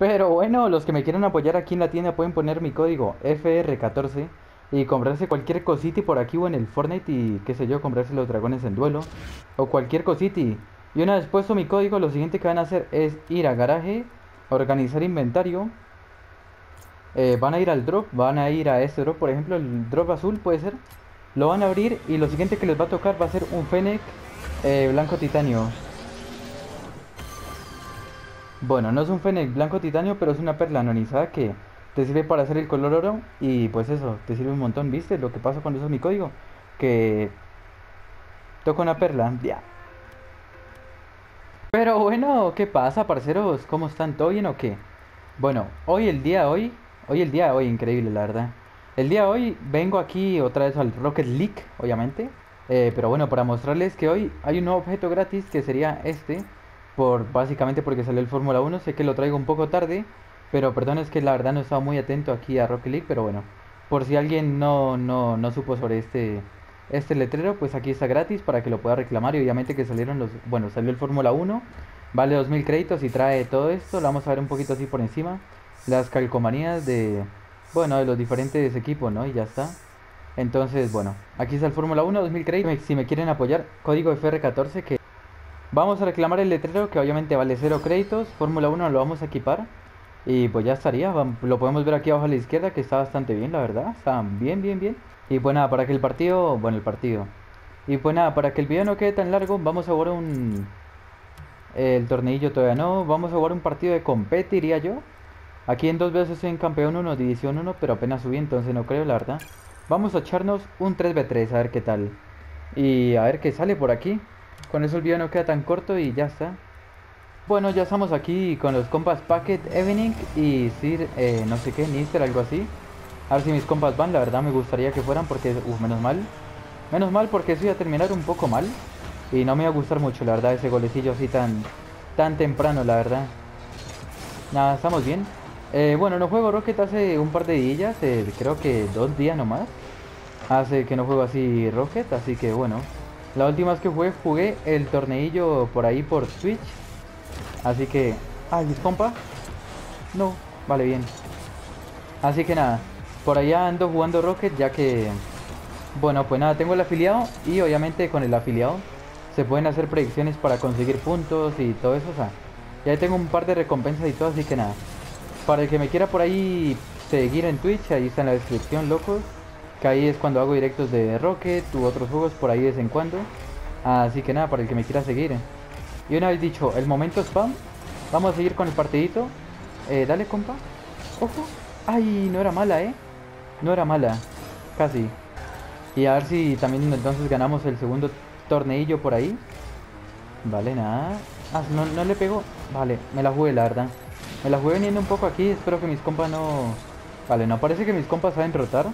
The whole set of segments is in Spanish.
Pero bueno, los que me quieran apoyar aquí en la tienda pueden poner mi código FR14 y comprarse cualquier cosita por aquí o en el Fortnite y qué sé yo, comprarse los dragones en duelo o cualquier cosita. Y una vez puesto mi código, lo siguiente que van a hacer es ir a garaje, organizar inventario. eh, van a ir al drop, van a ir a este drop, por ejemplo, el drop azul puede ser. Lo van a abrir y lo siguiente que les va a tocar va a ser un Fennec eh, blanco titanio. Bueno, no es un Fennec blanco titanio, pero es una perla anonizada que te sirve para hacer el color oro y pues eso, te sirve un montón, ¿viste? Lo que pasa cuando usas mi código, que toca una perla, ya. Pero bueno, ¿qué pasa, parceros? ¿Cómo están? ¿Todo bien o qué? Bueno, hoy el día de hoy, hoy el día de hoy, increíble, la verdad. El día de hoy vengo aquí otra vez al Rocket League, obviamente. eh, pero bueno, para mostrarles que hoy hay un nuevo objeto gratis que sería este. Por, básicamente porque salió el Fórmula 1. Sé que lo traigo un poco tarde. Pero perdón, es que la verdad no estaba muy atento aquí a Rocket League. Pero bueno, por si alguien no, no, no supo sobre este, este letrero, pues aquí está gratis para que lo pueda reclamar. Y obviamente que salieron los. Bueno, salió el Fórmula 1. Vale 2000 créditos y trae todo esto. Lo vamos a ver un poquito así por encima. Las calcomanías de. Bueno, de los diferentes equipos, ¿no? Y ya está. Entonces, bueno, aquí está el Fórmula 1, 2000 créditos. Si me quieren apoyar, código FR14 que vamos a reclamar el letrero que obviamente vale 0 créditos. Fórmula 1 lo vamos a equipar. Y pues ya estaría, lo podemos ver aquí abajo a la izquierda que está bastante bien, la verdad. Está bien, bien, bien. Y pues nada, para que el partido, bueno, el partido. Y pues nada, para que el video no quede tan largo, vamos a jugar un... El torneillo todavía no, vamos a jugar un partido de compete, diría yo. Aquí en dos veces en campeón 1, división 1, pero apenas subí, entonces no creo, la verdad. Vamos a echarnos un 3v3, a ver qué tal. Y a ver qué sale por aquí. Con eso el video no queda tan corto y ya está. Bueno, ya estamos aquí con los compas Packet, Evening y Sir, eh, no sé qué, Nister, algo así. A ver si mis compas van, la verdad me gustaría que fueran porque, uff, menos mal. Menos mal porque eso iba a terminar un poco mal. Y no me iba a gustar mucho, la verdad, ese golecillo así tan, tan temprano, la verdad. Nada, estamos bien. Eh, bueno, no juego Rocket hace un par de días, eh, creo que dos días nomás. Hace que no juego así Rocket, así que bueno. La última vez que jugué, jugué el torneillo por ahí por Twitch. Así que... Ay, mis compa. No, vale, bien. Así que nada, por allá ando jugando Rocket ya que... Bueno, pues nada, tengo el afiliado y obviamente con el afiliado se pueden hacer predicciones para conseguir puntos y todo eso, o sea... Ya tengo un par de recompensas y todo, así que nada. Para el que me quiera por ahí seguir en Twitch, ahí está en la descripción, locos. Que ahí es cuando hago directos de Rocket u otros juegos por ahí de vez en cuando. Así que nada, para el que me quiera seguir. Y una vez dicho, el momento spam, vamos a seguir con el partidito. Eh, dale, compa. Ojo. Ay, no era mala, ¿eh? No era mala. Casi. Y a ver si también entonces ganamos el segundo torneillo por ahí. Vale, nada. Ah, no, no le pegó. Vale, me la jugué, la verdad. Me la jugué viniendo un poco aquí. Espero que mis compas no... Vale, no parece que mis compas saben rotar.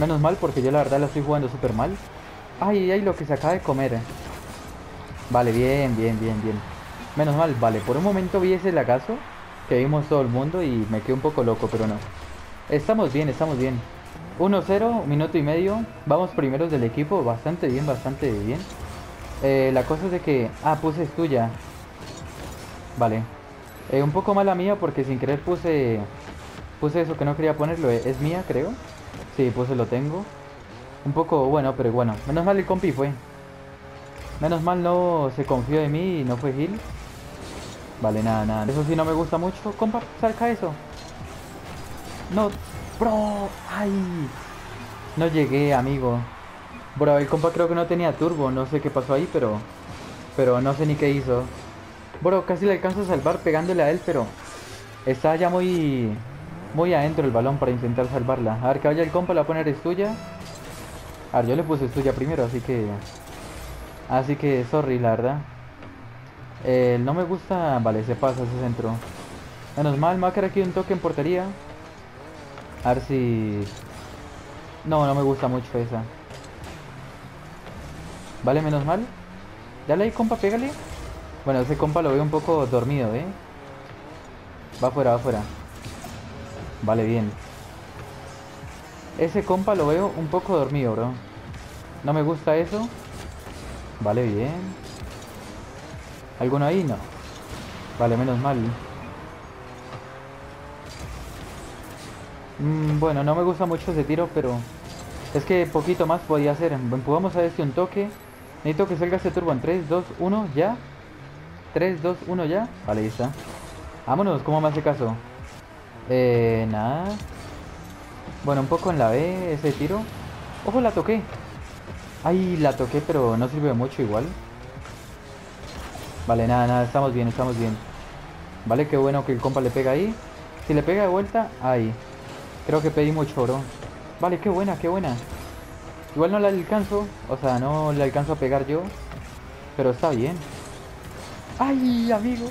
Menos mal porque yo la verdad la estoy jugando súper mal. Ay, ay, lo que se acaba de comer. Vale, bien, bien, bien, bien. Menos mal, vale. Por un momento vi ese lagazo que vimos todo el mundo y me quedé un poco loco, pero no. Estamos bien, estamos bien. 1-0, minuto y medio. Vamos primeros del equipo. Bastante bien, bastante bien. Eh, la cosa es de que... Ah, puse es tuya. Vale. Eh, un poco mala mía porque sin querer puse... Puse eso que no quería ponerlo. eh, Es mía, creo. Sí, puse lo tengo. Un poco bueno, pero bueno. Menos mal el compi fue. Menos mal no se confió de mí y no fue Gil. Vale, nada, nada. Eso sí no me gusta mucho. Compa, salca eso. No, bro. Ay. No llegué, amigo. Bro, el compa creo que no tenía turbo. No sé qué pasó ahí, pero... Pero no sé ni qué hizo. Bro, casi le alcanzo a salvar pegándole a él, pero... Está ya muy... Muy adentro el balón para intentar salvarla. A ver, que vaya el compa, la poner es tuya. A ver, yo le puse tuya primero, así que... Así que, sorry, la verdad. No me gusta... Vale, se pasa ese centro. Menos mal, me va a quedar aquí un toque en portería. A ver si... No, no me gusta mucho esa. Vale, menos mal. Dale ahí, compa, pégale. Bueno, ese compa lo veo un poco dormido, ¿eh? Va afuera, va afuera. Vale, bien. Ese compa lo veo un poco dormido, bro. No me gusta eso. Vale, bien. ¿Alguno ahí? No. Vale, menos mal. Mm, bueno, no me gusta mucho ese tiro, pero es que poquito más podía hacer. Empujamos a este un toque. Necesito que salga ese turbo en 3, 2, 1, ya. 3, 2, 1, ya. Vale, ahí está. Vámonos, ¿cómo me hace caso? Eh, nada. Bueno, un poco en la B, ese tiro. Ojo, la toqué. Ay, la toqué, pero no sirve mucho igual. Vale, nada, nada, estamos bien, estamos bien. Vale, qué bueno que el compa le pega ahí. Si le pega de vuelta, ahí. Creo que pedí mucho, bro. Vale, qué buena, qué buena. Igual no la alcanzo, o sea, no le alcanzo a pegar yo. Pero está bien. ¡Ay, amigo!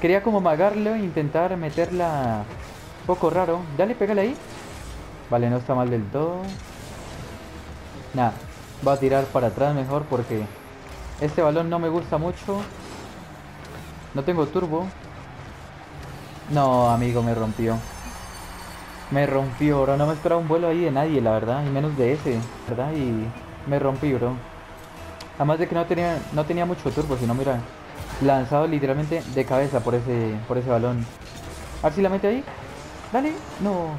Quería como magarlo e intentar meterla poco raro. Dale, pégale ahí. Vale, no está mal del todo. Nada, va a tirar para atrás mejor porque este balón no me gusta mucho. No tengo turbo. No, amigo, me rompió. Me rompió, bro. No me esperaba un vuelo ahí de nadie, la verdad. Y menos de ese, ¿verdad? Y me rompí, bro. Además de que no tenía, no tenía mucho turbo, sino mira, lanzado literalmente de cabeza por ese, por ese balón. A ver si la mete ahí. Dale. No.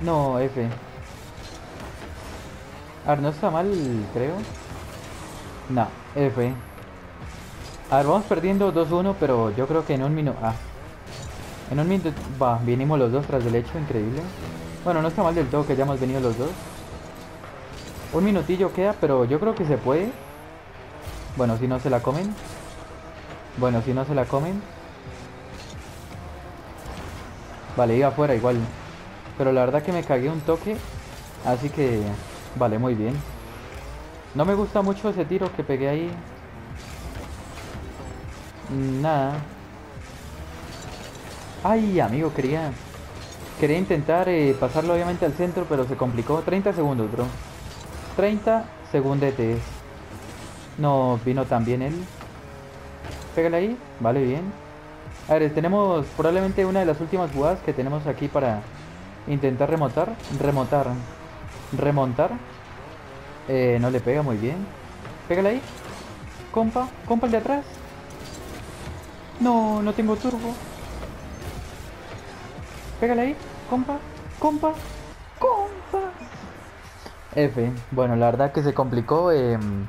No, F. A ver, no está mal, creo. No, F. A ver, vamos perdiendo 2-1, pero yo creo que en un minuto... Ah, en un minuto, va, vinimos los dos tras del hecho, increíble. Bueno, no está mal del todo que hayamos venido los dos. Un minutillo queda, pero yo creo que se puede. Bueno, si no se la comen. Bueno, si no se la comen. Vale, iba afuera igual. Pero la verdad que me cagué un toque. Así que, vale, muy bien. No me gusta mucho ese tiro que pegué ahí. Nada. Ay, amigo, quería... Quería intentar eh, pasarlo obviamente al centro, pero se complicó. 30 segundos, bro. 30 segundetes. No vino tan bien él. Pégale ahí. Vale, bien. A ver, tenemos probablemente una de las últimas jugadas que tenemos aquí para intentar remontar. Remontar. Remontar. Eh, no le pega muy bien. Pégale ahí. Compa. Compa el de atrás. No, no tengo turbo. Pégale ahí, compa, compa, compa. F, bueno, la verdad que se complicó. Em,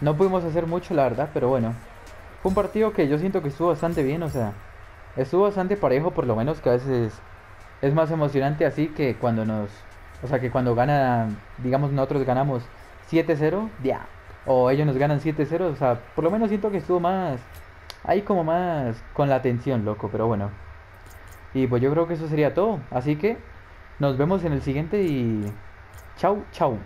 no pudimos hacer mucho, la verdad, pero bueno. Fue un partido que yo siento que estuvo bastante bien, o sea, estuvo bastante parejo, por lo menos que a veces es más emocionante así que cuando nos. O sea, que cuando gana, digamos, nosotros ganamos 7-0, ya. O ellos nos ganan 7-0, o sea, por lo menos siento que estuvo más. Ahí como más con la atención, loco, pero bueno. Y pues yo creo que eso sería todo. Así que nos vemos en el siguiente y chau, chau.